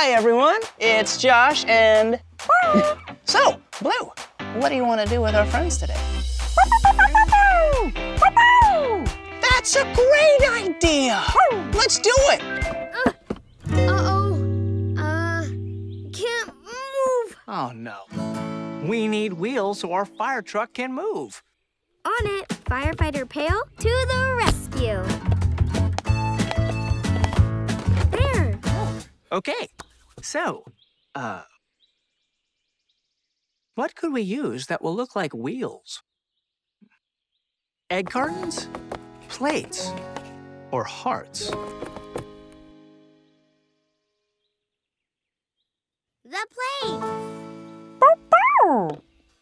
Hi, everyone. It's Josh and... so, Blue, what do you want to do with our friends today? That's a great idea. Let's do it. Uh-oh. Uh, can't move. Oh, no. We need wheels so our fire truck can move. On it, firefighter Pail to the rescue. There. Okay, so, uh, what could we use that will look like wheels? Egg cartons? Plates? Or hearts? The plate.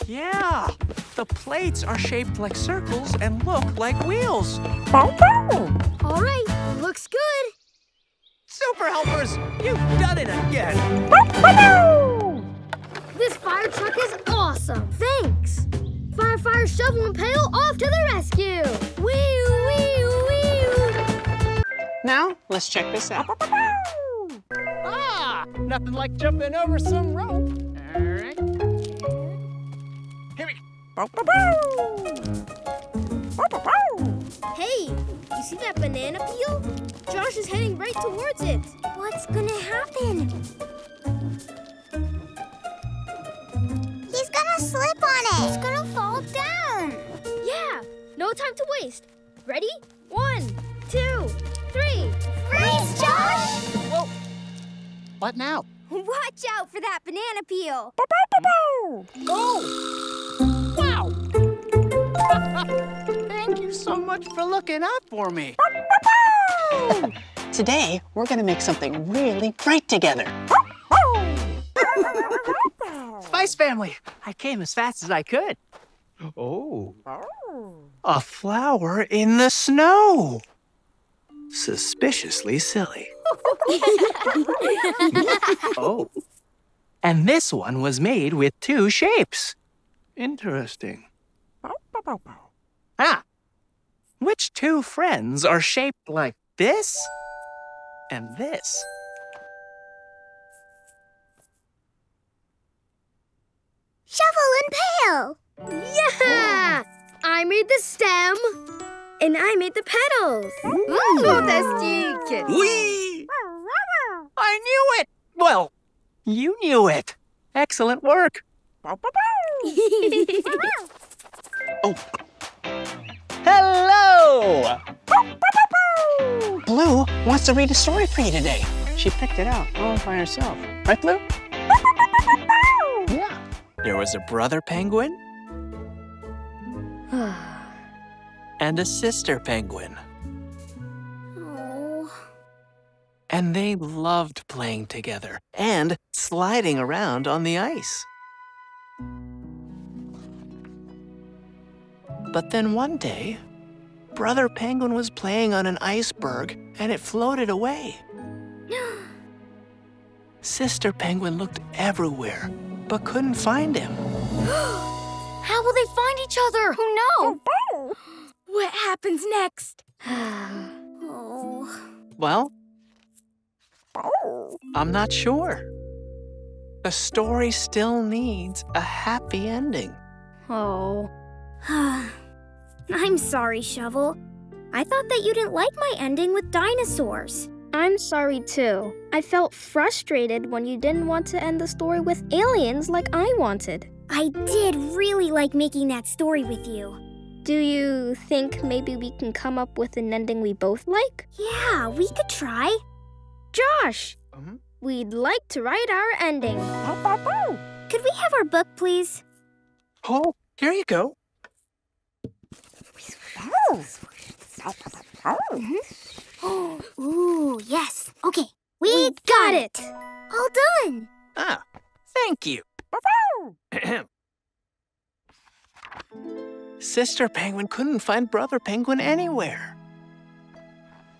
Yeah, the plates are shaped like circles and look like wheels. All right, looks good. Super helpers, you've done it again. This fire truck is awesome. Thanks. Fire, fire, shovel, and pail off to the rescue. Wee, wee, wee. Now, let's check this out. Ah, nothing like jumping over some rope. All right. Here we Hey, you see that banana peel? Josh is heading right towards it. What's gonna happen? He's gonna slip on it. He's gonna fall down. Yeah, no time to waste. Ready? One, two, three. Freeze, Josh! Whoa. What now? Watch out for that banana peel. Oh! Wow! Thank you so much for looking out for me. Today, we're going to make something really great together. Spice Family, I came as fast as I could. Oh. A flower in the snow. Suspiciously silly. oh. And this one was made with two shapes. Interesting. Ah. Which two friends are shaped like this and this? Shovel and pail. Yeah! I made the stem. And I made the petals. Fantastique. Whee! I knew it! Well, you knew it. Excellent work. Oh. Hello! Blue wants to read a story for you today. She picked it out all by herself. Right, Blue? Yeah. There was a brother penguin and a sister penguin. oh. And they loved playing together and sliding around on the ice. But then one day, Brother Penguin was playing on an iceberg and it floated away. Sister Penguin looked everywhere but couldn't find him. How will they find each other? Who knows? what happens next? oh. Well, I'm not sure. The story still needs a happy ending. Oh. I'm sorry, Shovel. I thought that you didn't like my ending with dinosaurs. I'm sorry too. I felt frustrated when you didn't want to end the story with aliens like I wanted. I did really like making that story with you. Do you think maybe we can come up with an ending we both like? Yeah, we could try. Josh, Mhm. we'd like to write our ending. Could we have our book, please? Oh, here you go. Ooh, yes. Okay, we, got it. All done. Ah, thank you. Sister Penguin couldn't find Brother Penguin anywhere.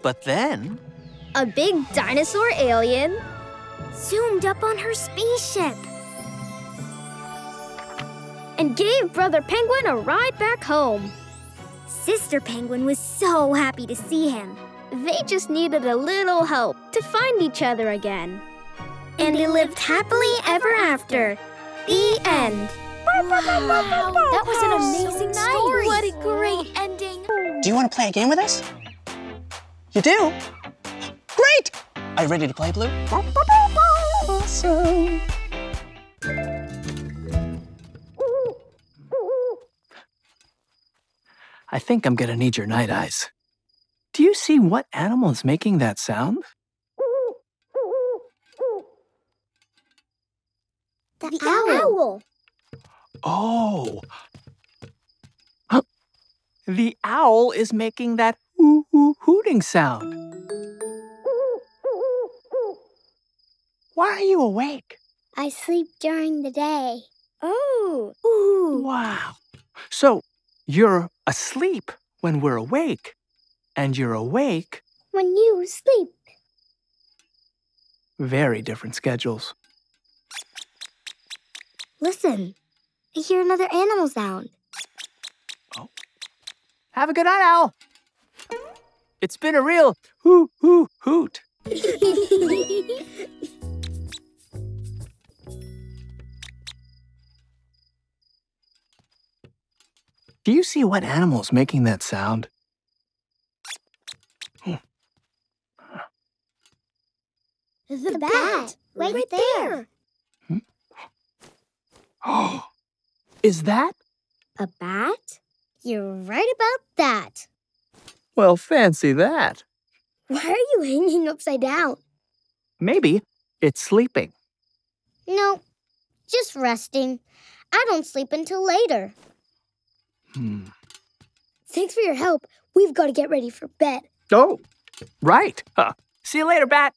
But then, A big dinosaur alien zoomed up on her spaceship and gave Brother Penguin a ride back home. Sister Penguin was so happy to see him. They just needed a little help to find each other again. And they lived happily ever after. The end. Wow, that was an amazing So nice. story. What a great ending. Do you want to play a game with us? You do? Great! Are you ready to play, Blue? Awesome. I think I'm gonna need your night eyes. Do you see what animal is making that sound? The, owl. Oh. Huh. The owl is making that hoo hoo hooting sound. Why are you awake? I sleep during the day. Oh. Ooh. Wow. So you're asleep when we're awake, and you're awake. When you sleep. Very different schedules. Listen. I hear another animal sound. Oh. Have a good night, owl. It's been a real hoo hoo hoot. Do you see what animal is making that sound? the bat. Right, there. Oh, is that? A bat? You're right about that. Well, fancy that. Why are you hanging upside down? Maybe it's sleeping. No, just resting. I don't sleep until later. Hmm. Thanks for your help. We've got to get ready for bed. Oh, right. Huh. See you later, Bat.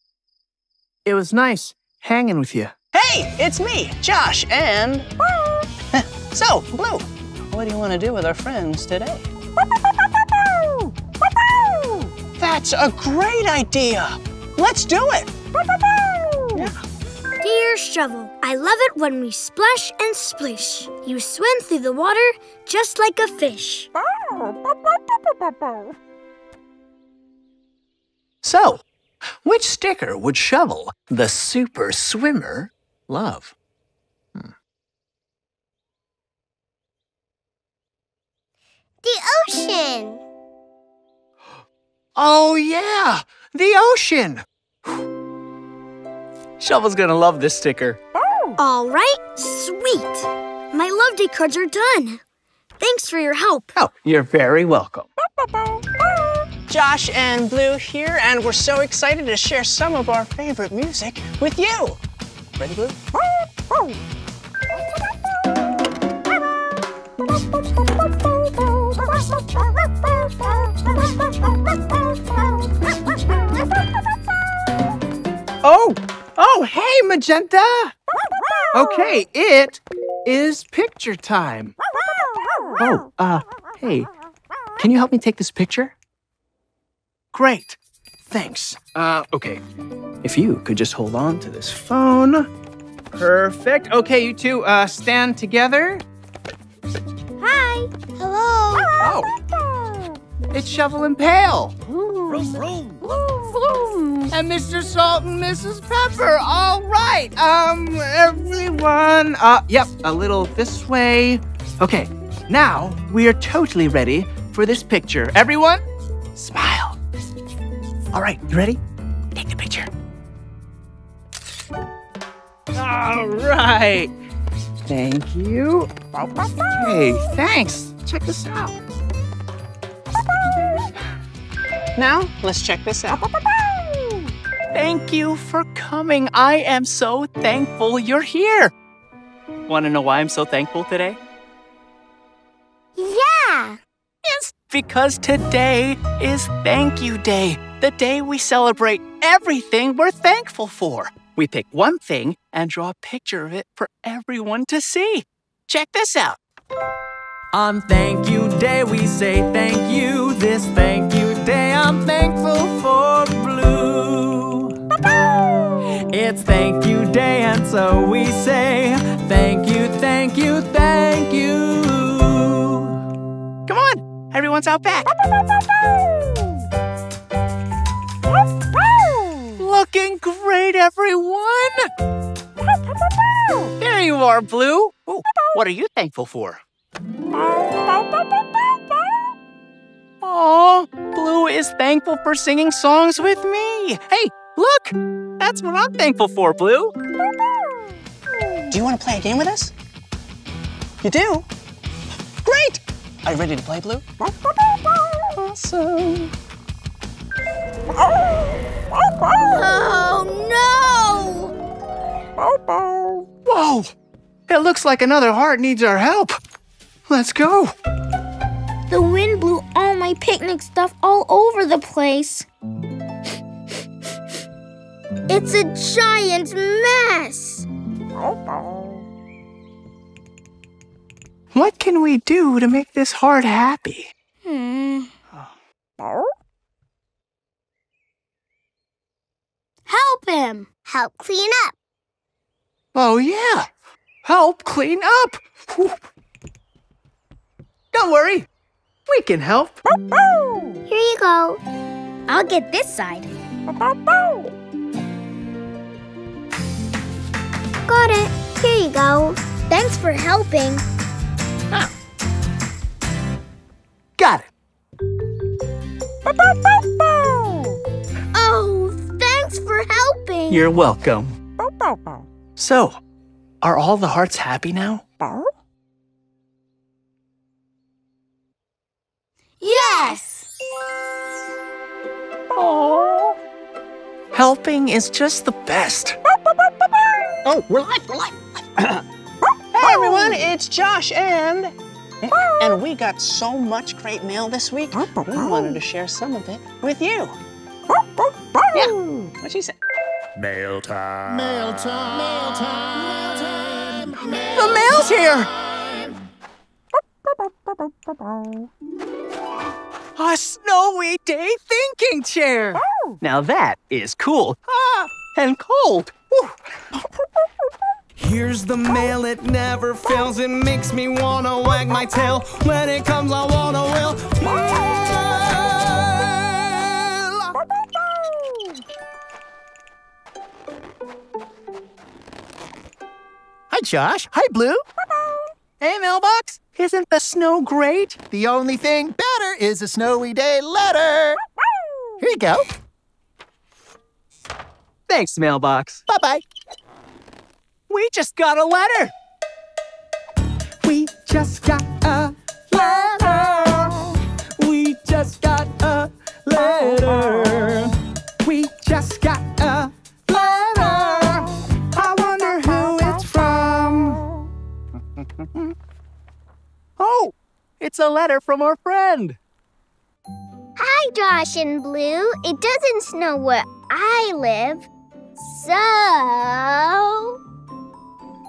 It was nice hanging with you. Hey, it's me, Josh, and. so, Blue, what do you want to do with our friends today? That's a great idea! Let's do it! Dear Shovel, I love it when we splash and splish. You swim through the water just like a fish. So, which sticker would Shovel, the super swimmer, love? Hmm. The ocean. Oh, yeah, the ocean. Shovel's gonna love this sticker. All right, sweet. My love day cards are done. Thanks for your help. Oh, you're very welcome. Josh and Blue here, and we're so excited to share some of our favorite music with you. Ready, Blue? Oh, oh, hey, Magenta. Okay, it is picture time. Oh, uh, hey, can you help me take this picture? Great, thanks. Uh, okay, if you could just hold on to this phone. Perfect. Okay, you two, uh, stand together. Hi. Hello. Oh, it's Shovel and Pail. And Mr. Salt and Mrs. Pepper. All right. Um, everyone. Uh, yep, a little this way. Okay, now we are totally ready for this picture. Everyone, smile. All right, you ready? Take the picture. All right. Thank you. Okay, thanks. Check this out. Now, let's check this out. Thank you for coming. I am so thankful you're here. Want to know why I'm so thankful today? Yeah. Yes, because today is Thank You Day, the day we celebrate everything we're thankful for. We pick one thing and draw a picture of it for everyone to see. Check this out. On Thank You Day, we say thank you. This Thank You Day, I'm thankful for Blue. It's Thank You Day, and so we say thank you, thank you, thank you. Come on, everyone's out back. Looking great, everyone! There you are, Blue. Ooh, what are you thankful for? Aw, Blue is thankful for singing songs with me. Hey, look, that's what I'm thankful for, Blue. Do you want to play a game with us? You do? Great! Are you ready to play, Blue? Awesome. Oh no! Whoa, it looks like another heart needs our help. Let's go. The wind blew all my picnic stuff all over the place. It's a giant mess. What can we do to make this heart happy? Hmm. Help him! Help clean up! Oh, yeah. Help clean up. Don't worry. We can help. Here you go. I'll get this side. Got it. Here you go. Thanks for helping. Got it. Oh, thanks for helping. You're welcome. So, are all the hearts happy now? Yes! Helping is just the best. Oh, we're live, we're live. hey everyone, it's Josh and and we got so much great mail this week. We wanted to share some of it with you. Yeah, what she said. Mail time. Mail time. Mail time. The mail's here. A snowy day thinking chair. Now that is cool. Ah, and cold. Here's the mail, it never fails. It makes me wanna wag my tail. When it comes, I wanna will. Hi, Josh. Hi, Blue. Hey, mailbox. Isn't the snow great? The only thing better is a snowy day letter. Here you go. Thanks, mailbox. Bye bye. We just got a letter. We just got a letter. We just got a letter. We just got Oh, it's a letter from our friend. Hi, Josh and Blue. It doesn't snow where I live. So,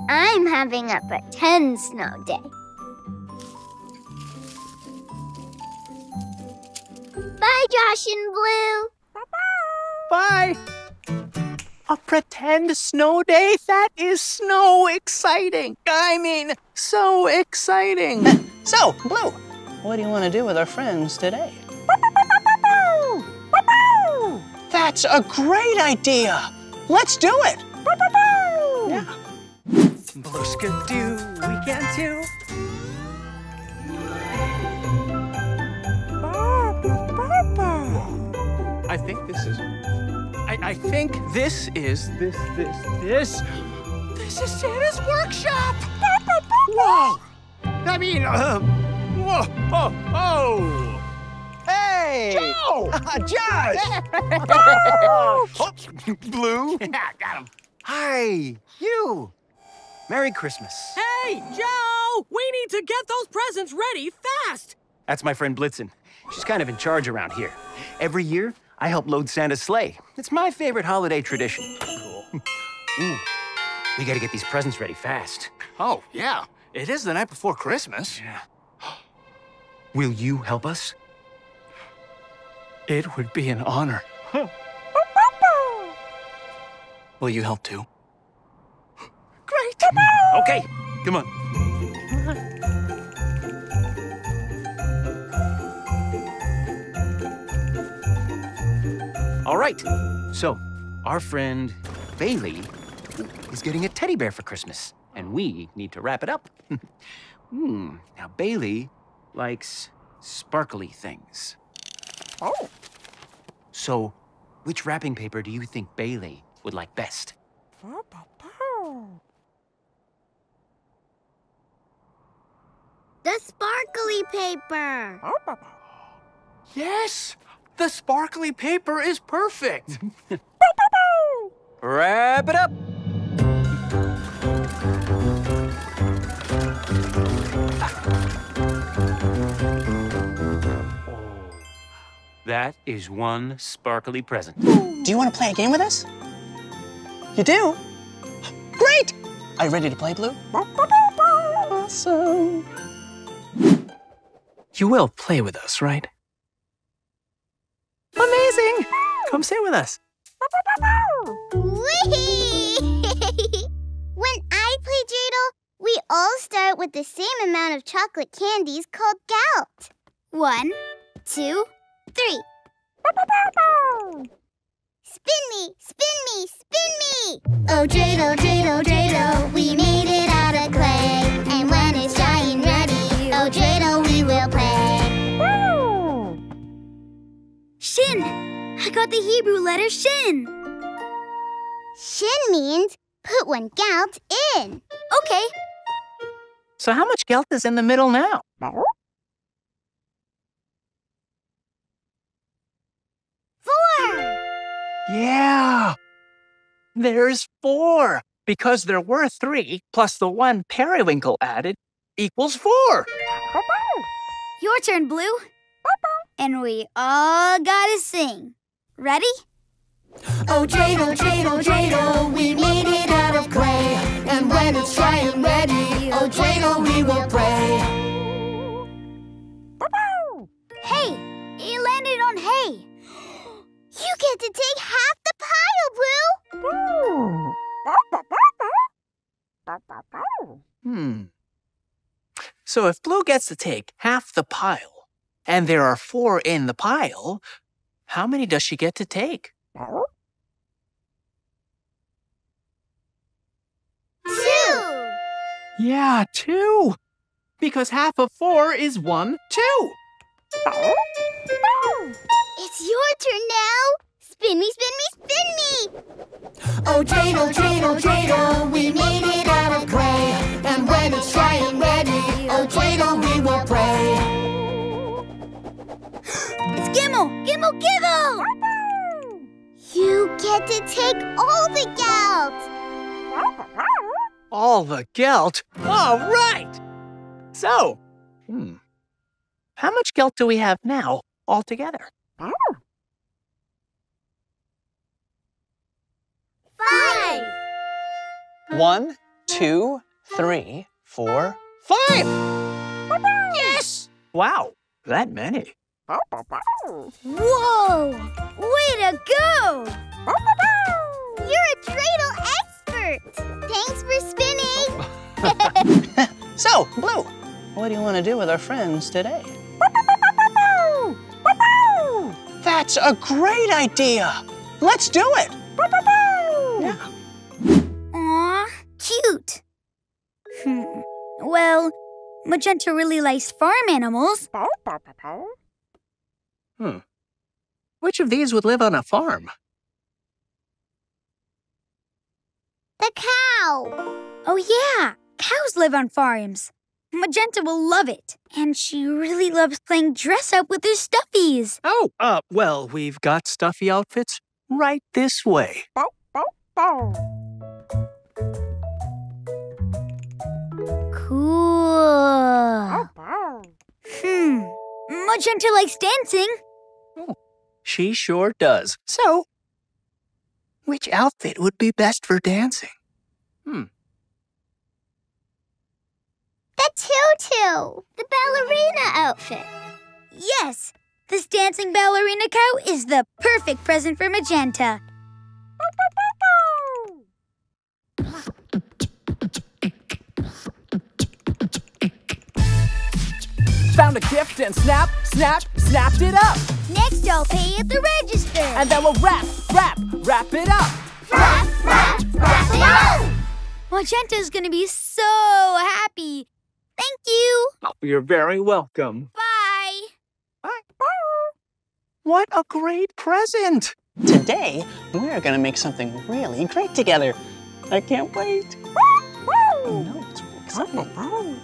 I'm having a pretend snow day. Bye, Josh and Blue. Bye. A pretend snow day? That is snow exciting. I mean, so exciting. So, Blue, what do you want to do with our friends today? That's a great idea. Let's do it. Yeah. Blue skidoo, we can too. I think this is. I, think this is this this this. This is Santa's workshop. Whoa! I mean, uh, whoa! Oh! Oh! Hey! Joe! Josh! Blue? Yeah, got him. Hi, you. Merry Christmas. Hey, Joe! We need to get those presents ready fast! That's my friend Blitzen. She's kind of in charge around here. Every year, I help load Santa's sleigh. It's my favorite holiday tradition. Cool. Ooh, we gotta get these presents ready fast. Oh, yeah. It is the night before Christmas. Yeah. Will you help us? It would be an honor. Will you help too? Great. Okay, come on. All right. So, our friend Bailey is getting a teddy bear for Christmas, and we need to wrap it up. hmm. Now, Bailey likes sparkly things. Oh. So, which wrapping paper do you think Bailey would like best? The sparkly paper. Yes! The sparkly paper is perfect. Wrap it up! That is one sparkly present. Do you want to play a game with us? You do? Great! Are you ready to play, Blue? Awesome. You will play with us, right? Amazing! Come sit with us. When I play Dreidel, we all start with the same amount of chocolate candies called gelt. One, two, three. Spin me, spin me, spin me! Oh, Dreidel, Dreidel, Dreidel, we made it out of clay. Shin! I got the Hebrew letter Shin. Shin means put one gelt in. Okay. So how much gelt is in the middle now? Four! Yeah! There's four! Because there were three, plus the one periwinkle added, equals four. Your turn, Blue. And we all gotta sing. Ready? Oh, dreidel, dreidel, dreidel, we made it out of clay. And when it's dry and ready, oh, dreidel, we will play. Hey! You landed on hay. You get to take half the pile, Blue! Hmm. So if Blue gets to take half the pile, and there are four in the pile, how many does she get to take? Two! Yeah, two. Because half of four is one, two. It's your turn now! Spin me, spin me, spin me! Oh, dreidel, dreidel, dreidel, we made it out of clay. And when it's dry and ready, oh, dreidel, we will play. It's Gimmel! Gimmel, Gimmel! You get to take all the gelt! All the gelt. All right. So, hmm. How much gelt do we have now altogether? Five! One, two, three, four, five! Yes! Wow, that many. Whoa! Way to go! You're a dreidel expert! Thanks for spinning! So, Blue, what do you want to do with our friends today? That's a great idea! Let's do it! Yeah. Aw, cute. Hmm. Well, Magenta really likes farm animals. Hmm. Which of these would live on a farm? The cow! Oh, yeah. Cows live on farms. Magenta will love it. And she really loves playing dress up with her stuffies. Oh, uh, well, we've got stuffy outfits right this way. Bow, bow, bow. Cool. Hmm. Magenta likes dancing. She sure does. So, which outfit would be best for dancing? Hmm. The tutu! The ballerina outfit! Yes, this dancing ballerina cow is the perfect present for Magenta. Found a gift and snap, snap, snapped it up. Next, I'll pay at the register. And then we'll wrap, wrap, Wrap it up. Wrap, wrap, wrap it up! Magenta's gonna be so happy. Thank you. Oh, you're very welcome. Bye. Bye. What a great present! Today, we're gonna make something really great together. I can't wait. No, it's really exciting.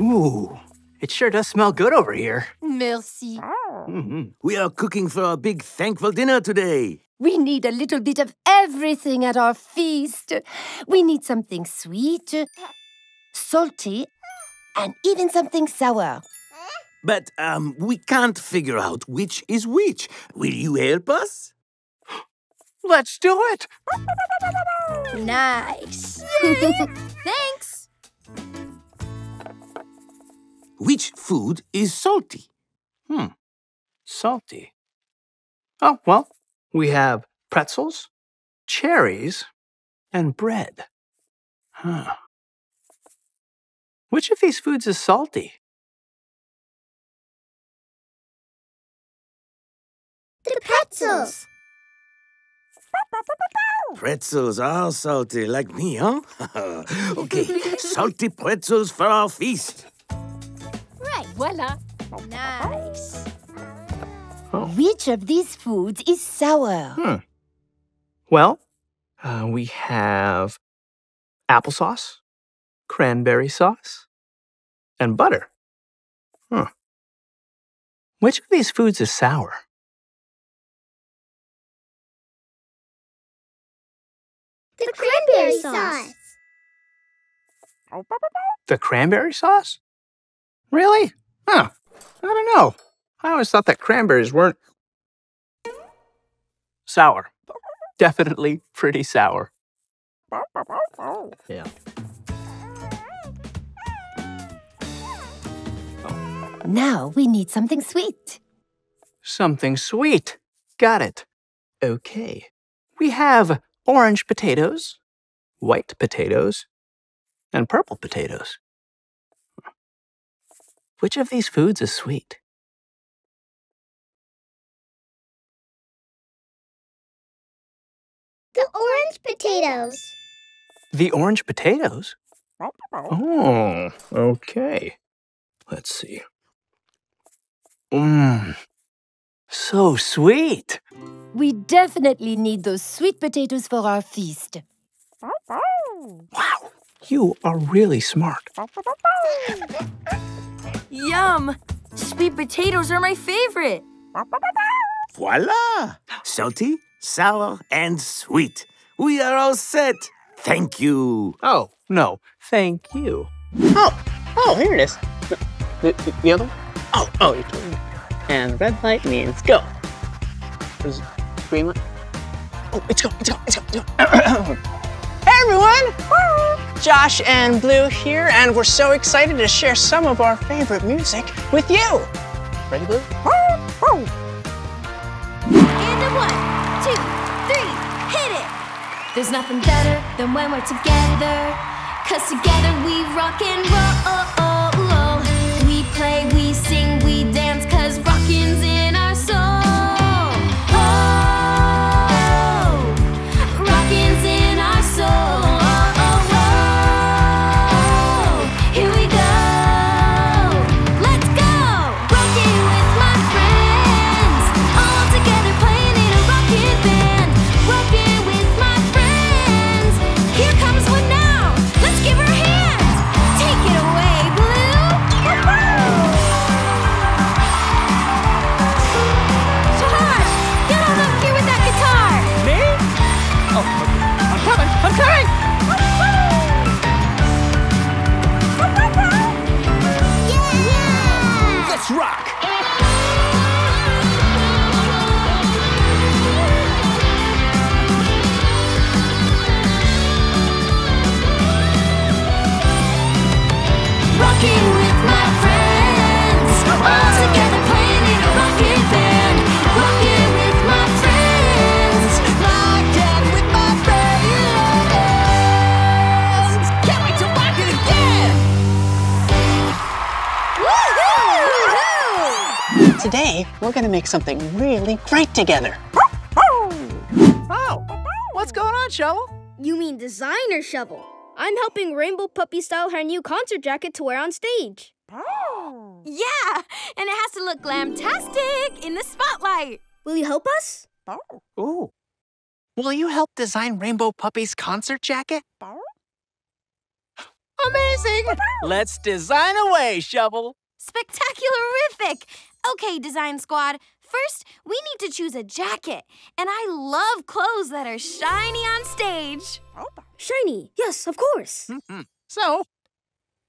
Ooh, it sure does smell good over here. Merci. Mhm. We are cooking for a big thankful dinner today. We need a little bit of everything at our feast. We need something sweet, salty, and even something sour. But um, we can't figure out which is which. Will you help us? Let's do it! Nice. Thanks. Which food is salty? Hmm, salty. Oh, well, we have pretzels, cherries, and bread. Huh. Which of these foods is salty? The pretzels. Pretzels are salty, like me, huh? okay, salty pretzels for our feast. Right. Voila. Nice. Which of these foods is sour? Hmm. Well, uh, we have applesauce, cranberry sauce, and butter. Huh. Which of these foods is sour? The cranberry sauce. The cranberry sauce? Really? Huh. I don't know. I always thought that cranberries weren't sour. Definitely pretty sour. Yeah. Now we need something sweet. Something sweet. Got it. Okay. We have orange potatoes, white potatoes, and purple potatoes. Which of these foods is sweet? The orange potatoes. The orange potatoes? Oh, okay. Let's see. Mmm. So sweet. We definitely need those sweet potatoes for our feast. Wow. You are really smart. Yum! Sweet potatoes are my favorite. Voila! Salty, sour, and sweet. We are all set. Thank you. Oh, no. Thank you. Oh, oh, here it is. The, the, the other one? Oh, oh, you're doing. And red light means go. Is it green light? Oh, it's go, it's go, it's go, it's go. hey, everyone! Josh and Blue here, and we're so excited to share some of our favorite music with you. Ready, Blue? And a one, two, three, hit it. There's nothing better than when we're together. Cause together we rock and roll. Today, we're gonna make something really great together. Oh, what's going on, Shovel? You mean designer shovel? I'm helping Rainbow Puppy style her new concert jacket to wear on stage. Oh. Yeah, and it has to look glamtastic in the spotlight. Will you help us? Oh. Ooh. Will you help design Rainbow Puppy's concert jacket? Amazing! Let's design away, Shovel. Spectacularific! Okay, design squad. First, we need to choose a jacket. And I love clothes that are shiny on stage. Shiny, yes, of course. Mm-hmm. So,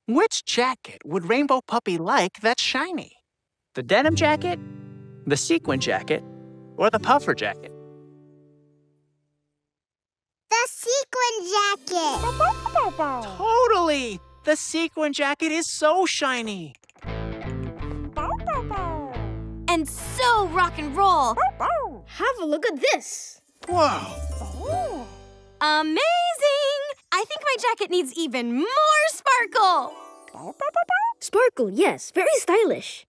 which jacket would Rainbow Puppy like that's shiny? The denim jacket, the sequin jacket, or the puffer jacket? The sequin jacket. Totally! The sequin jacket is so shiny. And so rock and roll. Have a look at this. Whoa! Amazing! I think my jacket needs even more sparkle. Sparkle, yes, very stylish.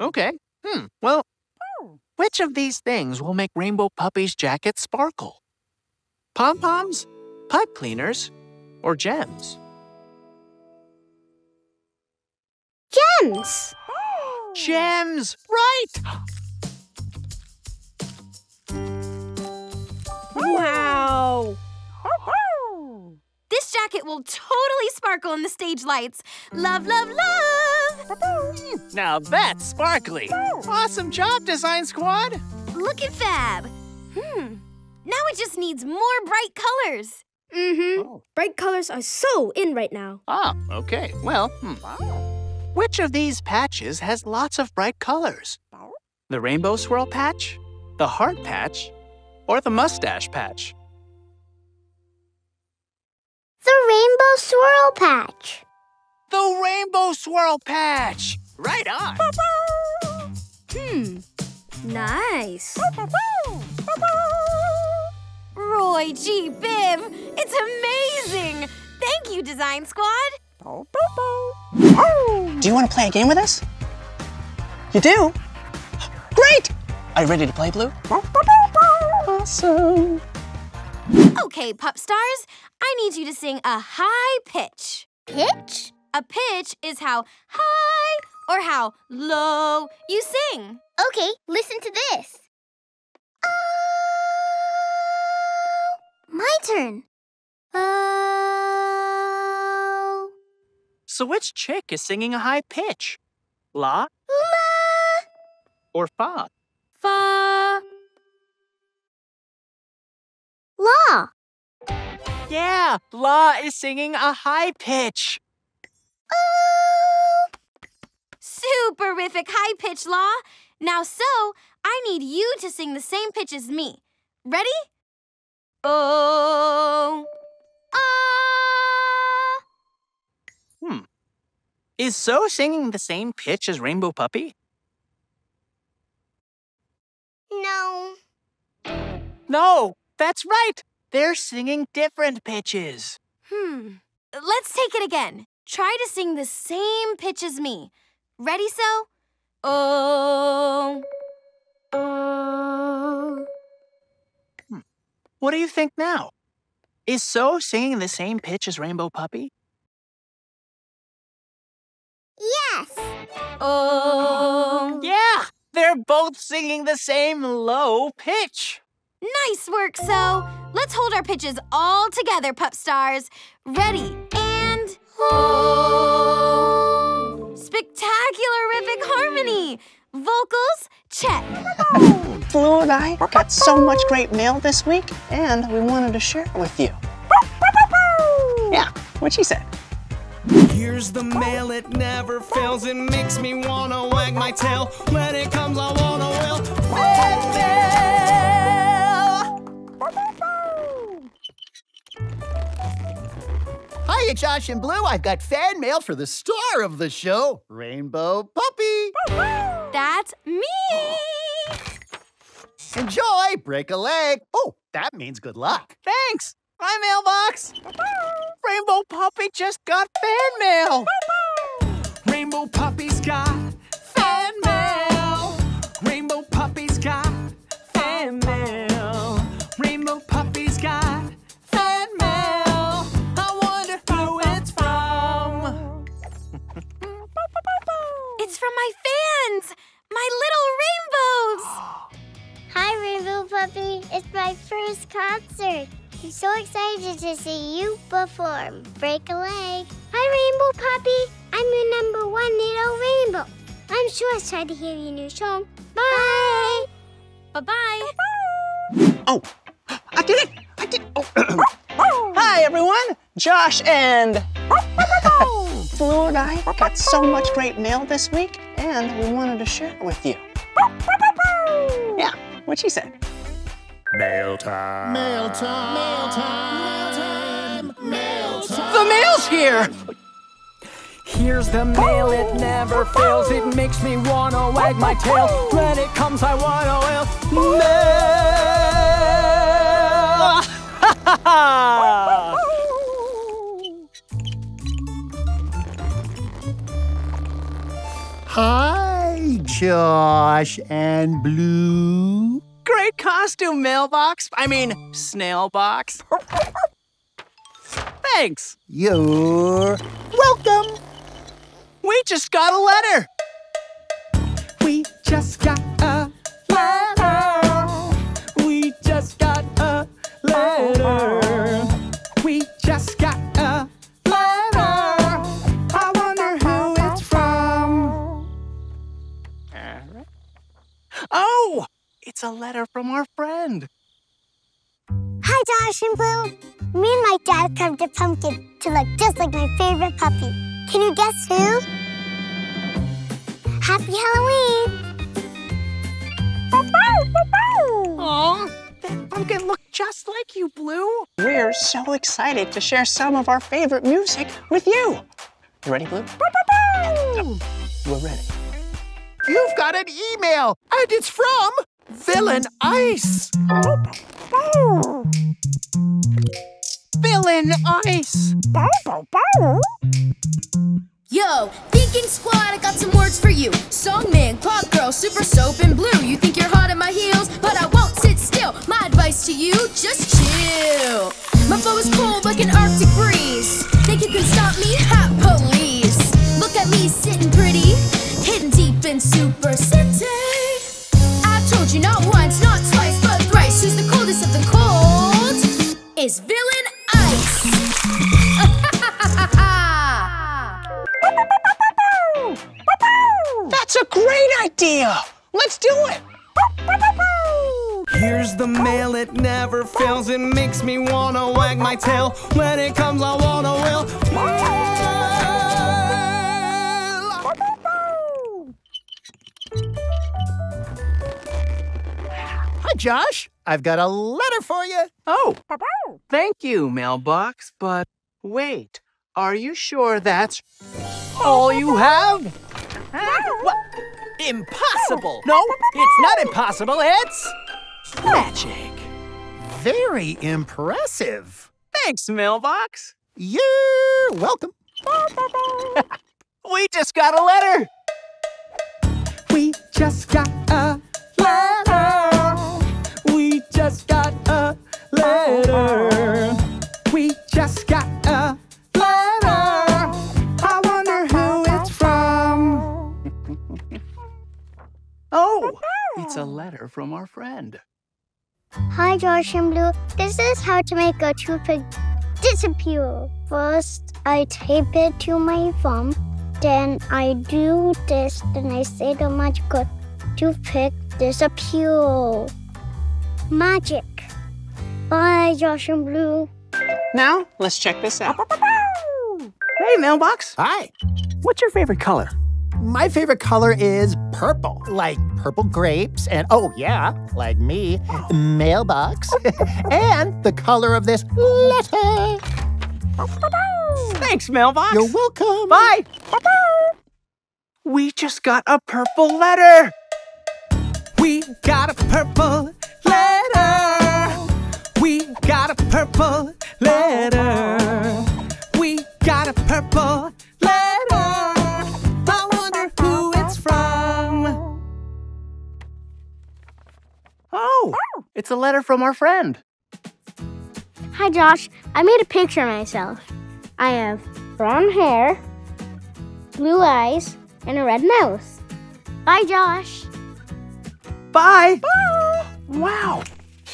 Okay. Hmm. Well, which of these things will make Rainbow Puppy's jacket sparkle? Pom poms, pipe cleaners, or gems? Gems! Gems! Right! Wow! This jacket will totally sparkle in the stage lights. Love, love, love! Now that's sparkly. Awesome job, Design Squad. Look at Fab. Hmm. Now it just needs more bright colors. Mm-hmm. Bright colors are so in right now. Ah, okay. Well, hmm. Which of these patches has lots of bright colors? The rainbow swirl patch, the heart patch, or the mustache patch? The rainbow swirl patch. The rainbow swirl patch! Right on! Hmm. Nice. Roy G. Biv, it's amazing! Thank you, Design Squad. Do you want to play a game with us? You do? Great! Are you ready to play, Blue? Awesome. Okay, Pup Stars, I need you to sing a high pitch. Pitch? A pitch is how high or how low you sing. Okay, listen to this. Oh, my turn. Oh, So which chick is singing a high pitch? La la, or fa? Fa. la. Yeah, La is singing a high pitch. Oh, Superific high pitch, La. Now, so, I need you to sing the same pitch as me. Ready? Oh. Ah. Hmm. Is So singing the same pitch as Rainbow Puppy? no. No, that's right. They're singing different pitches. Hmm. Let's take it again. Try to sing the same pitch as me. Ready, so? Oh. Oh. Hmm. What do you think now? Is So singing the same pitch as Rainbow Puppy? Yes. Oh. Yeah, they're both singing the same low pitch. Nice work, so. Let's hold our pitches all together, pup stars. Ready and oh! Spectacularific harmony. Vocals, check. Blue and I got so much great mail this week, and we wanted to share it with you. Yeah, what she said. Here's the mail, it never fails. It makes me wanna wag my tail. When it comes, I wanna wail. Fan Hiya, Josh and Blue. I've got fan mail for the star of the show, Rainbow Puppy. That's me. Enjoy, break a leg. Oh, that means good luck. Thanks. Hi, mailbox. Rainbow Puppy just got fan mail. Rainbow Puppy's got fan mail. Rainbow Puppy's got fan mail. Rainbow Puppy's got fan mail. I wonder who it's from. it's from my fans, my little rainbows. concert. I'm so excited to see you perform. Break a leg. Hi, Rainbow Puppy. I'm your number one little rainbow. I'm sure excited to hear your new song. Bye. Bye-bye. Oh, I did it! I did oh. Hi, everyone! Josh and Flo and I got so much great mail this week, and we wanted to share it with you. Yeah, what she said. Mail time. Mail time. Mail time. Mail time. The mail's here! Here's the mail, it never fails. It makes me wanna wag my tail. When it comes, I wanna wail. Mail! Hi, Josh and Blue. Great costume, mailbox. I mean, snail box. Thanks. You're welcome. We just got a letter. We just got Oh, it's a letter from our friend. Hi, Josh and Blue. Me and my dad carved a pumpkin to look just like my favorite puppy. Can you guess who? Happy Halloween! Aw, that pumpkin looked just like you, Blue. We're so excited to share some of our favorite music with you. You ready, Blue? We're ready. You've got an email, and it's from Villain Ice. Villain Ice. Yo, thinking squad, I got some words for you. Songman, clock girl, super soap and blue. You think you're hot at my heels, but I won't sit still. My advice to you, just chill. My foe is cold like an Arctic breeze. Think you can stop me? Hot police. Is the coldest of the colds is Villain Ice. That's a great idea. Let's do it. Here's the mail, it never fails. It makes me wanna wag my tail. When it comes, I wanna wail. Hi, Josh. I've got a letter for you. Oh, thank you, mailbox. But wait, are you sure that's all you have? What? Impossible! No, it's not impossible, it's Magic. Very impressive. Thanks, mailbox. You're welcome. We just got a letter. We just got a letter. We just got a letter. We just got a letter. I wonder who it's from. Oh, it's a letter from our friend. Hi, Josh and Blue. This is how to make a toothpick disappear. First, I tape it to my thumb. Then I do this. Then I say the magical toothpick disappear. Magic. Bye, Josh and Blue. Now, let's check this out. Hey, mailbox. Hi. What's your favorite color? My favorite color is purple, like purple grapes, and oh, yeah, like me, mailbox, and the color of this letter. Thanks, mailbox. You're welcome. Bye. We just got a purple letter. We got a purple purple letter. We got a purple letter. I wonder who it's from. Oh, it's a letter from our friend. Hi, Josh. I made a picture of myself. I have brown hair, blue eyes, and a red nose. Bye, Josh. Bye. Wow,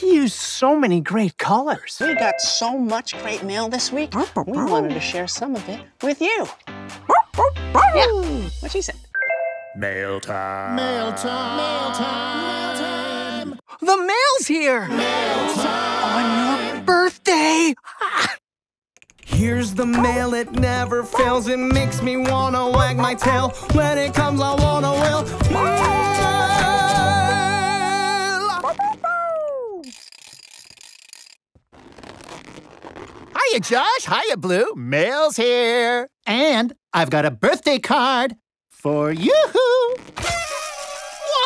used so many great colors. We got so much great mail this week, we wanted to share some of it with you. Yeah, what she said. Mail time. Mail time. Mail time. Mail time. The mail's here! Mail time. On your birthday! Here's the mail, it never fails. It makes me wanna wag my tail. When it comes, I wanna will. Hiya, Josh. Hiya, Blue. Mail's here. And I've got a birthday card for you.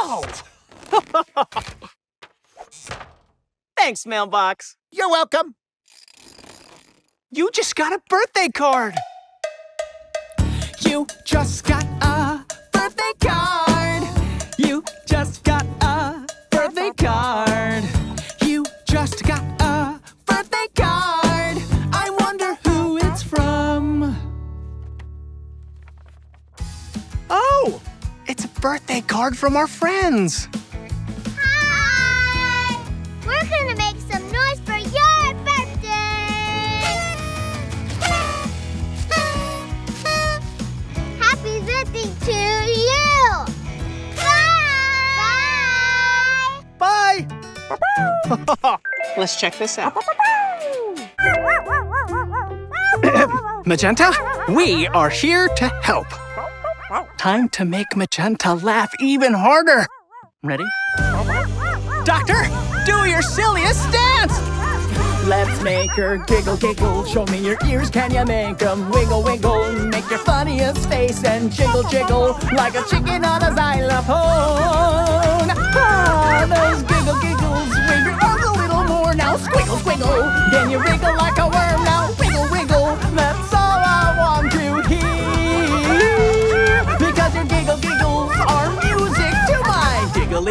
Whoa! Thanks, mailbox. You're welcome. You just got a birthday card. You just got a birthday card. You just got a birthday card from our friends. Hi! We're gonna make some noise for your birthday! Happy birthday to you! Bye! Bye. Let's check this out. Magenta, we are here to help. Time to make Magenta laugh even harder. Ready? Doctor, do your silliest dance! Let's make her giggle, giggle. Show me your ears, can you make 'em wiggle, wiggle? Make your funniest face and jiggle, jiggle like a chicken on a xylophone. Ah, those giggle, giggles. Wave your arms a little more now. Squiggle, squiggle. Then you wriggle like a worm now.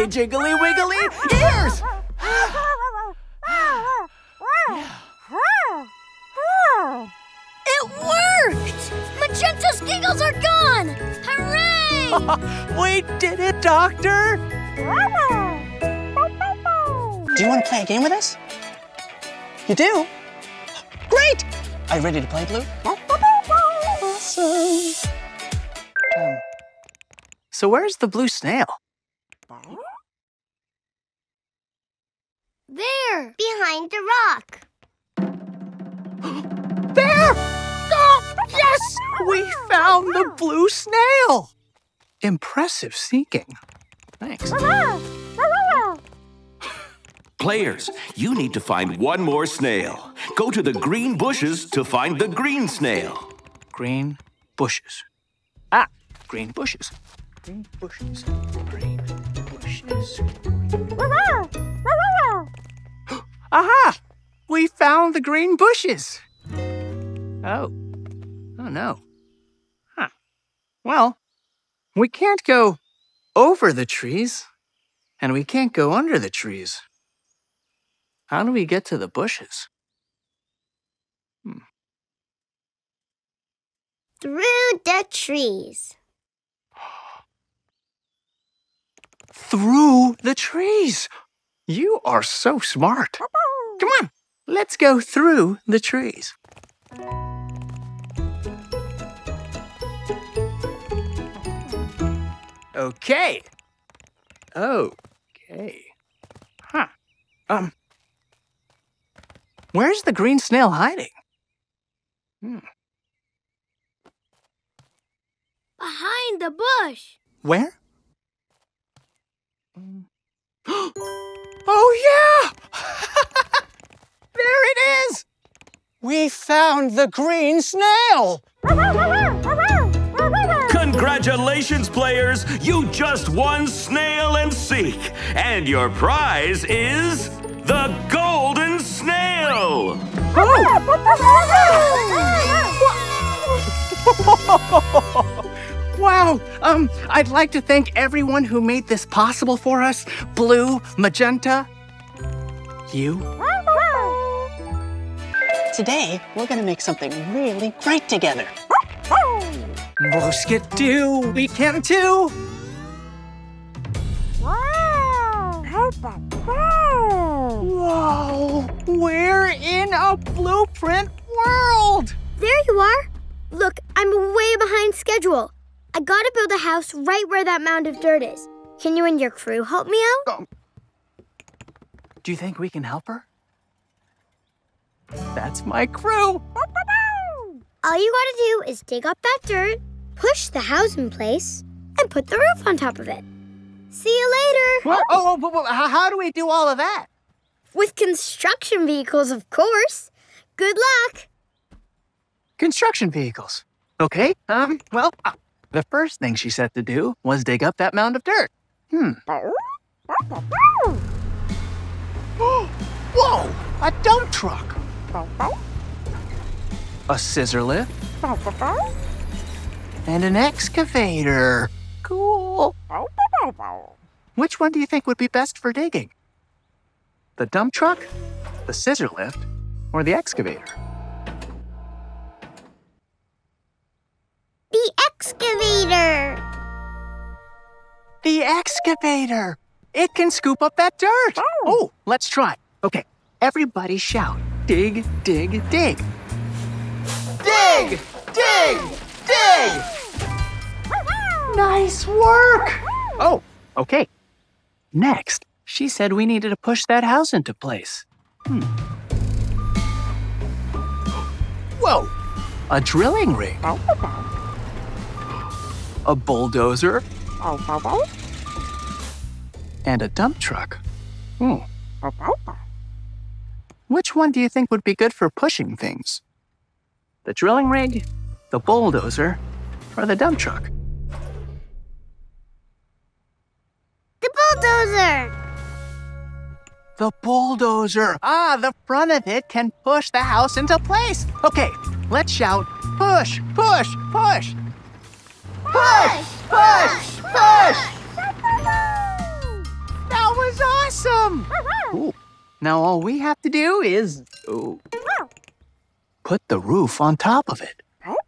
My jiggly, wiggly ears. It worked! Magenta's giggles are gone! Hooray! we did it, Doctor! Do you want to play a game with us? You do? Great! Are you ready to play, Blue? Awesome. Um, so where's the blue snail? There! Behind the rock. There! Oh, yes! We found the blue snail! Impressive seeking. Thanks. Players, you need to find one more snail. Go to the green bushes to find the green snail. Green bushes. Ah, green bushes. Green bushes. Green bushes. Aha! We found the green bushes. Oh. Oh no. Huh. Well, we can't go over the trees, and we can't go under the trees. How do we get to the bushes? Hmm. Through the trees. Through the trees. You are so smart. Come on, let's go through the trees. Okay. Okay. Huh. Um. Where's the green snail hiding? Hmm. Behind the bush. Where? oh, yeah! there it is! We found the green snail! Congratulations, players! You just won Snail and Seek, and your prize is the Golden Snail! wow! Um, I'd like to thank everyone who made this possible for us. Blue, Magenta, you. Today, we're gonna make something really great together. Moskadoo, we can too! Whoa! We're in a blueprint world! There you are. Look, I'm way behind schedule. I gotta build a house right where that mound of dirt is. Can you and your crew help me out? Do you think we can help her? That's my crew! All you gotta do is dig up that dirt, push the house in place, and put the roof on top of it. See you later. What? Oh, oh, oh, how, how do we do all of that? With construction vehicles, of course. Good luck. Construction vehicles. Okay, um, well, uh, the first thing she said to do was dig up that mound of dirt. Hmm. Whoa! A dump truck! A scissor lift? And an excavator. Cool. Which one do you think would be best for digging? The dump truck, the scissor lift, or the excavator? The excavator. The excavator! It can scoop up that dirt! Oh, let's try. Okay, everybody shout. Dig, dig, dig. Dig! Dig! Dig! Nice work! Oh, okay. Next, she said we needed to push that house into place. Hmm. Whoa! A drilling rig. A bulldozer. And a dump truck. Hmm. Which one do you think would be good for pushing things? The drilling rig, the bulldozer, or the dump truck? The bulldozer. The bulldozer. Ah, the front of it can push the house into place. Okay, let's shout push, push, push. Push, push, push. That was awesome. Ooh. Now all we have to do is ooh, put the roof on top of it.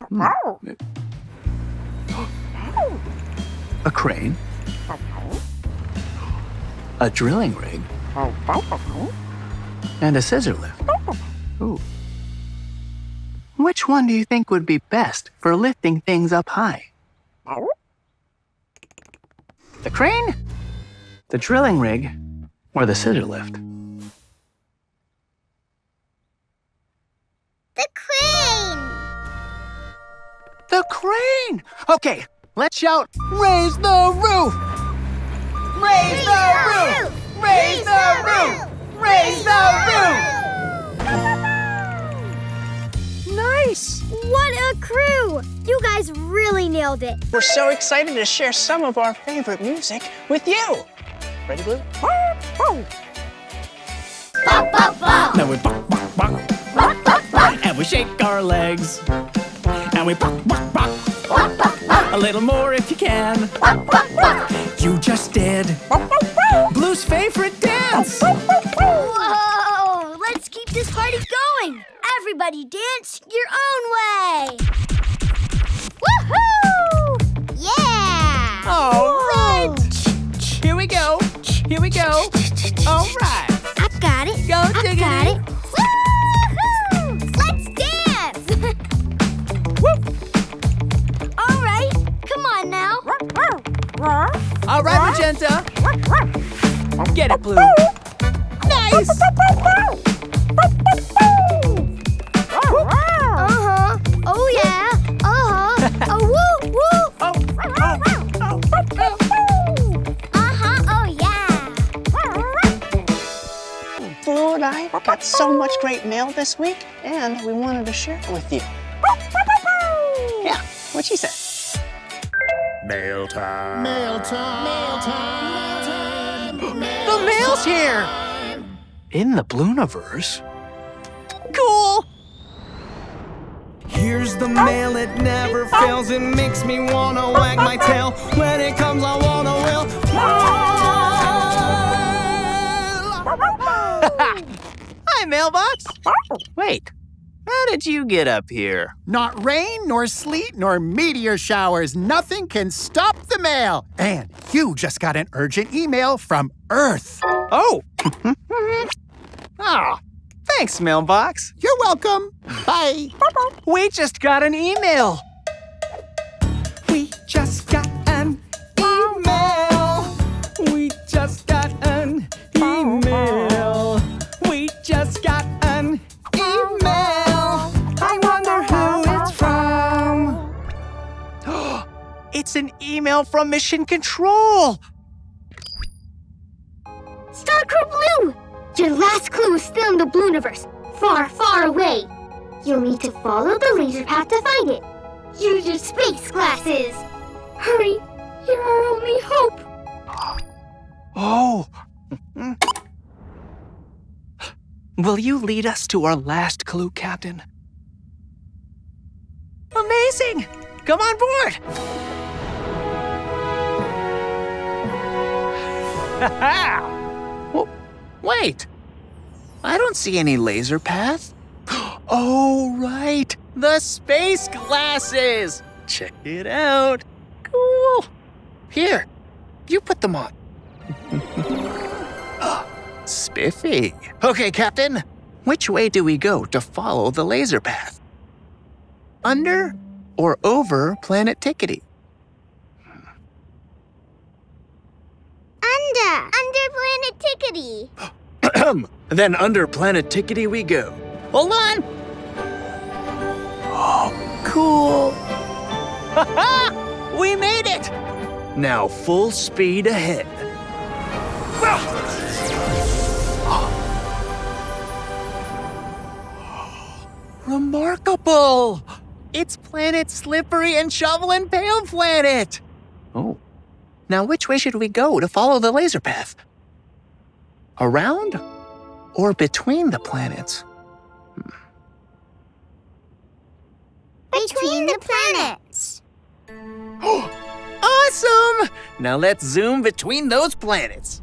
Hmm. A crane. A drilling rig. And a scissor lift. Ooh. Which one do you think would be best for lifting things up high? The crane, the drilling rig, or the scissor lift? The crane. The crane! Okay, let's shout, raise the roof! Raise the roof! Raise the roof! Raise the roof! Nice! What a crew! You guys really nailed it. We're so excited to share some of our favorite music with you. Ready, Blue? Now we buck, buck, buck. And we shake our legs. And we buck, buck, buck. A little more if you can. You just did Blue's favorite dance. Whoa! Let's keep this party going. Everybody dance your own way. Woohoo! Yeah! Oh, All right! Here we go. Here we go. All right. I got it. Go, I diggity. got it. Woohoo! Let's dance! All right, come on now. All right, Magenta. Get it, Blue. Nice! Got so much great mail this week, and we wanted to share it with you. Yeah, what she said. Mail time. Mail time. Mail time. The mail's here! In the Blooniverse? Cool! Here's the mail, it never fails. It makes me wanna wag my tail. When it comes, I wanna will. Mailbox. Wait, how did you get up here? Not rain, nor sleet, nor meteor showers. Nothing can stop the mail. And you just got an urgent email from Earth. Oh, Ah, thanks, mailbox. You're welcome. Bye. We just got an email. We just got an email from Mission Control. Starcrow Blue! Your last clue is still in the Blooniverse, far, far away. You'll need to follow the laser path to find it. Use your space glasses. Hurry, you're our only hope. Oh. Will you lead us to our last clue, Captain? Amazing! Come on board! wait. I don't see any laser path. Oh, right. The space glasses. Check it out. Cool. Here, you put them on. Spiffy. Okay, Captain. Which way do we go to follow the laser path? Under or over Planet Tickety? Under, under Planet Tickety. then under Planet Tickety we go. Hold on. Oh, cool. We made it! Now full speed ahead. Remarkable! It's Planet Slippery and Shovel and Pail Planet! Oh. Now which way should we go to follow the laser path? Around or between the planets? Between the planets. Awesome! Now let's zoom between those planets.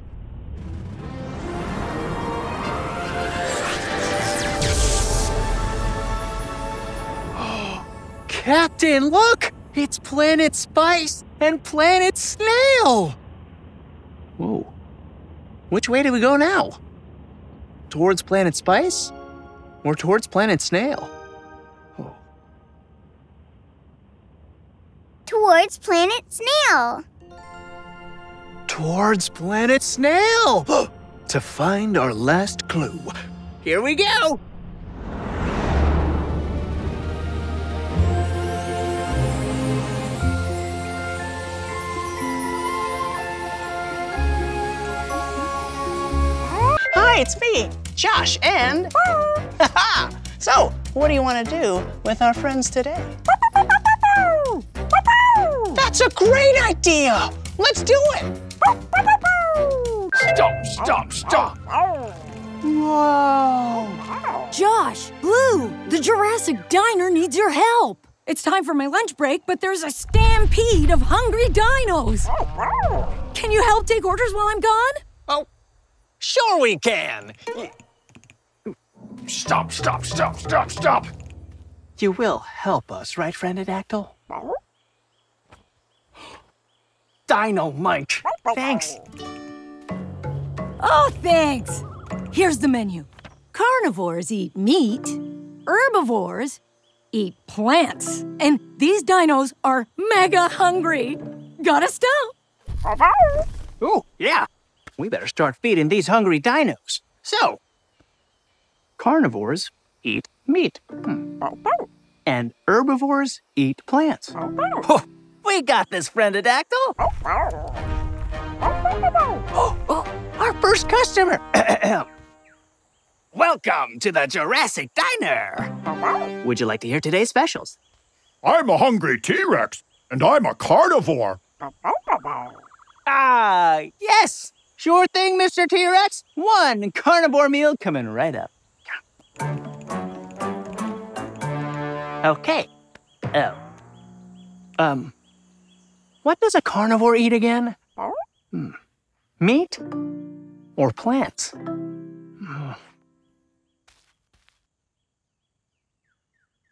Captain, look! It's Planet Spice and Planet Snail! Whoa. Which way do we go now? Towards Planet Spice? Or towards Planet Snail? Towards Planet Snail. Towards Planet Snail! to find our last clue. Here we go! Hi, it's me, Josh, and. so, what do you want to do with our friends today? That's a great idea! Let's do it! Stop, stop, stop! Whoa! Josh, Blue, the Jurassic Diner needs your help. It's time for my lunch break, but there's a stampede of hungry dinos. Oh, Can you help take orders while I'm gone? Sure we can. Stop, stop, stop, stop, stop. You will help us, right, Friendadactyl? Dynamite. Thanks. Oh, thanks. Here's the menu. Carnivores eat meat, herbivores eat plants, and these dinos are mega hungry. Gotta stop. Ooh, yeah. We better start feeding these hungry dinos. So, carnivores eat meat. And herbivores eat plants. Oh, we got this, Friendadactyl. Oh, oh, our first customer. Welcome to the Jurassic Diner. Would you like to hear today's specials? I'm a hungry T-Rex, and I'm a carnivore. Ah, yes. Sure thing, Mr. T-Rex. One carnivore meal coming right up. Okay. Oh. Um, what does a carnivore eat again? Hmm. Meat or plants? Hmm.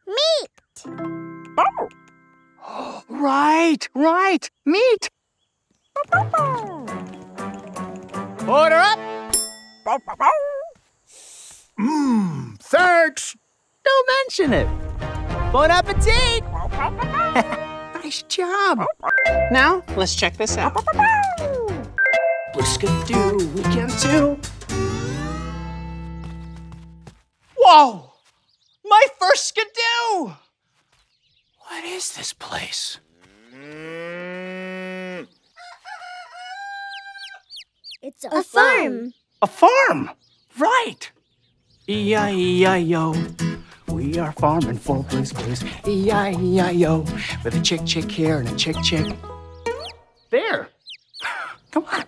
Meat. Right, right. Meat. Order up. Mmm, thanks. Don't mention it. Bon appetit! nice job. Now, let's check this out. Skidoo, we can too. Whoa! My first skidoo! What is this place? It's A farm. A farm! Right! E-I-E-I-O. We are farming for Blue's Clues. E-I-E-I-O. With a chick chick here and a chick chick there. Come on.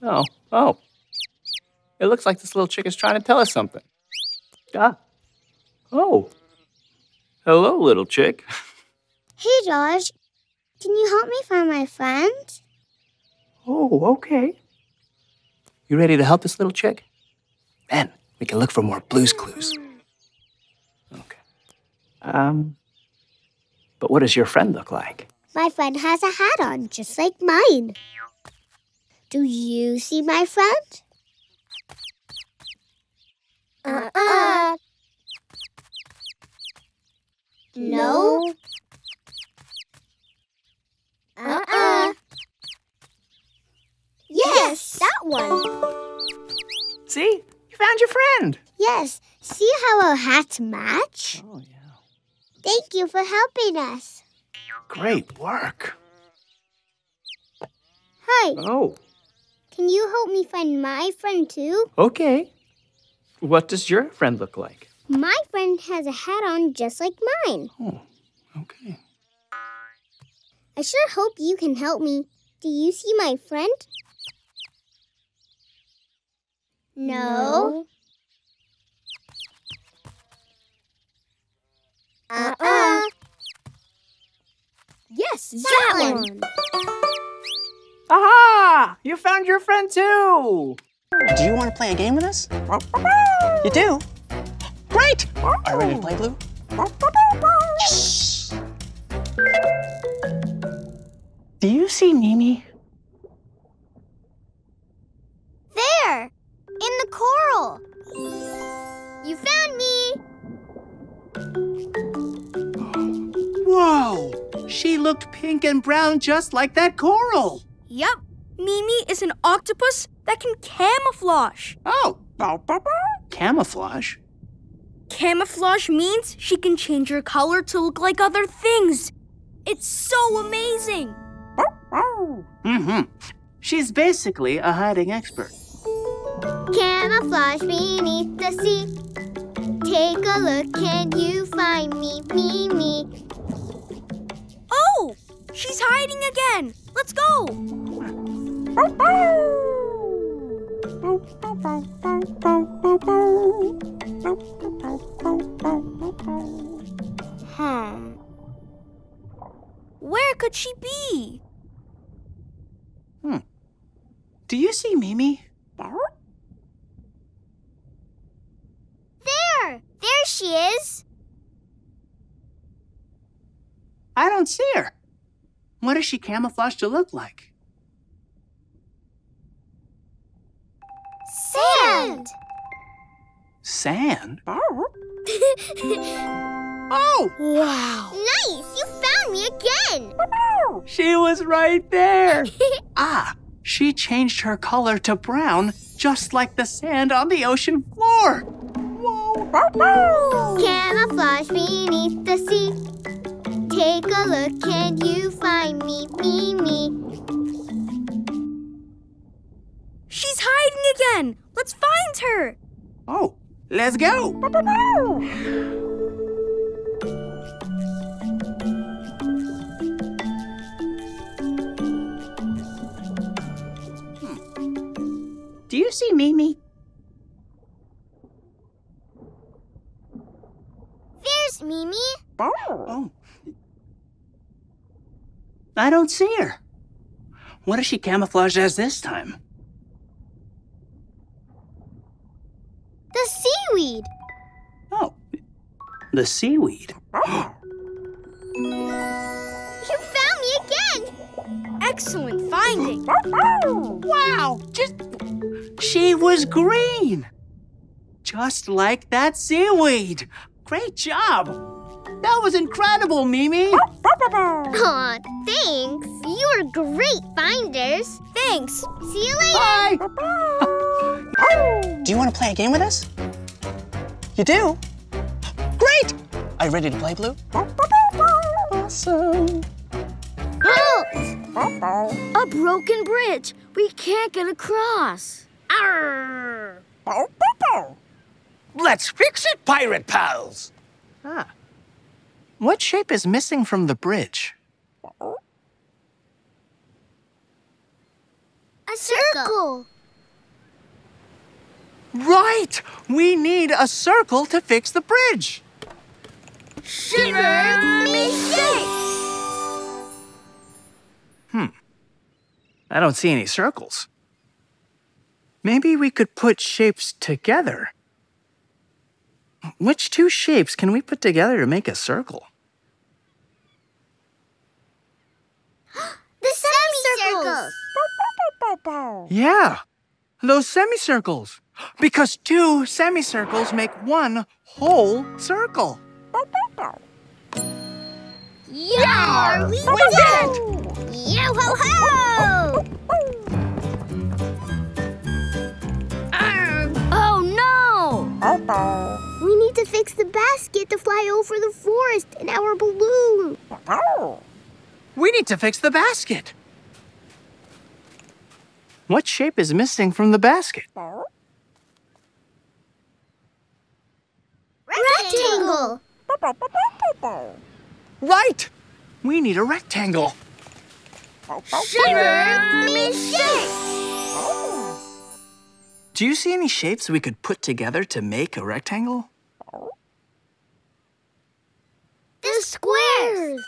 Oh, oh. It looks like this little chick is trying to tell us something. Ah. Oh. Hello, little chick. Hey, Josh. Can you help me find my friend? Oh, okay. You ready to help this little chick? Then we can look for more blues clues. Okay. Um, but what does your friend look like? My friend has a hat on, just like mine. Do you see my friend? Uh-uh. No. Uh-uh. Yes, that one. See? You found your friend. Yes. See how our hats match? Oh, yeah. Thank you for helping us. Great work. Hi, Oh, can you help me find my friend too? okay. What does your friend look like? My friend has a hat on just like mine. Oh, okay. I sure hope you can help me. Do you see my friend? No. Uh-uh. uh-uh. Yes, That one. Aha! You found your friend too. Do you want to play a game with us? You do? Great! Are you ready to play, Blue? Yes! Do you see Mimi? There! In the coral! You found me! Whoa! She looked pink and brown just like that coral. Yep. Mimi is an octopus that can camouflage. Oh, camouflage. Camouflage means she can change her color to look like other things. It's so amazing. Mm-hmm. She's basically a hiding expert. Camouflage beneath the sea. Take a look, can you find me, me, me? Oh, she's hiding again. Let's go. Hmm. Where could she be? Hmm. Do you see Mimi? There! There she is! I don't see her. What does she camouflage to look like? Sand! Sand? oh! Wow! Nice! You found me again! She was right there. ah, she changed her color to brown, just like the sand on the ocean floor. Whoa! Camouflage beneath the sea. Take a look, can you find me, me, me? She's hiding again. Let's find her. Oh, let's go. Do you see Mimi? There's Mimi. Oh. I don't see her. What is she camouflaged as this time? The seaweed. Oh, the seaweed. You found me again. Excellent finding. Wow! Just She was green. Just like that seaweed. Great job. That was incredible, Mimi. Aw, thanks. You are great finders. Thanks. See you later. Bye! do you want to play a game with us? You do? Great! Are you ready to play, Blue? Awesome. Halt! A broken bridge. We can't get across. Arr! Let's fix it, pirate pals. Ah. What shape is missing from the bridge? A circle. Right! We need a circle to fix the bridge. Shiver me shake. Hmm. I don't see any circles. Maybe we could put shapes together. Which two shapes can we put together to make a circle? The semicircles. Yeah, those semicircles. Because two semicircles make one whole circle. Yeah, we, did it! We need to fix the basket to fly over the forest in our balloon. We need to fix the basket. What shape is missing from the basket? Rectangle. Right! We need a rectangle. Shiver me shake. Do you see any shapes we could put together to make a rectangle? The squares.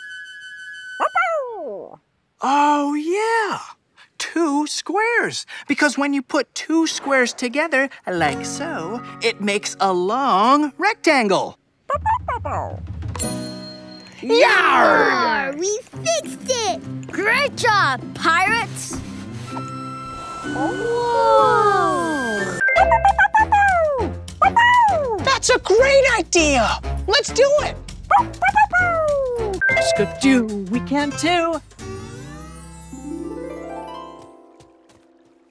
Oh, yeah. Two squares. Because when you put two squares together, like so, it makes a long rectangle. Yar! We fixed it. Great job, pirates! That's a great idea! Let's do it! Skidoo, we can too.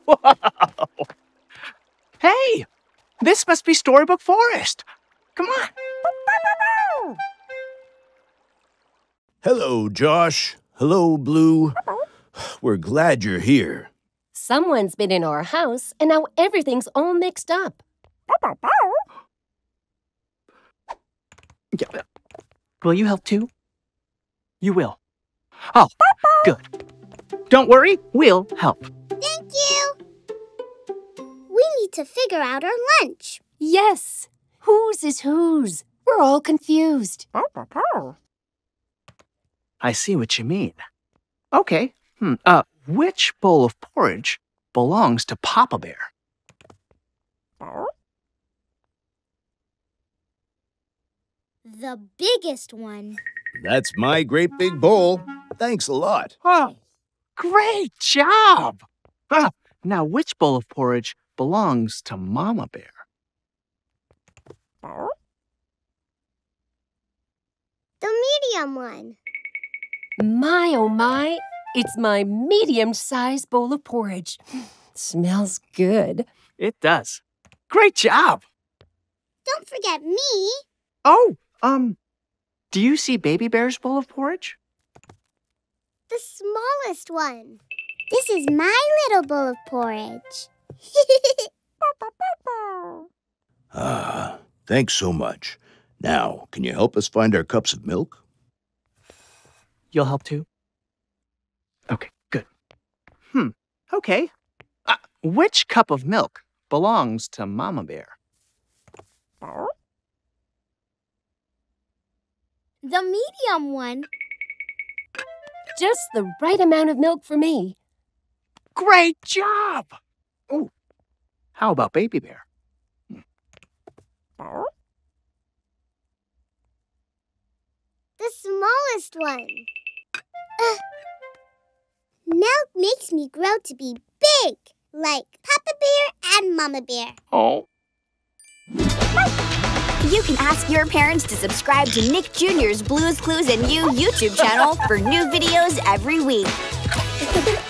hey, this must be Storybook Forest. Come on. Hello, Josh. Hello, Blue. We're glad you're here. Someone's been in our house, and now everything's all mixed up. Yeah. Will you help too? You will. Oh, good. Don't worry, we'll help. Thank you. We need to figure out our lunch. Yes. Whose is whose? We're all confused. I see what you mean. Okay. Hmm. Uh, which bowl of porridge belongs to Papa Bear? The biggest one. That's my great big bowl. Thanks a lot. Oh, great job! Ah, now, which bowl of porridge belongs to Mama Bear? The medium one. My oh my, it's my medium sized bowl of porridge. Smells good. It does. Great job! Don't forget me. Oh, um, do you see Baby Bear's bowl of porridge? The smallest one. This is my little bowl of porridge. Ah, thanks so much. Now, can you help us find our cups of milk? You'll help too? Okay, good. Hmm, okay. Uh, which cup of milk belongs to Mama Bear? the medium one. Just the right amount of milk for me. Great job! Oh, how about Baby Bear? The smallest one. Uh, milk makes me grow to be big. like Papa Bear and Mama Bear. Oh. You can ask your parents to subscribe to Nick Jr.'s Blues Clues and You YouTube channel for new videos every week.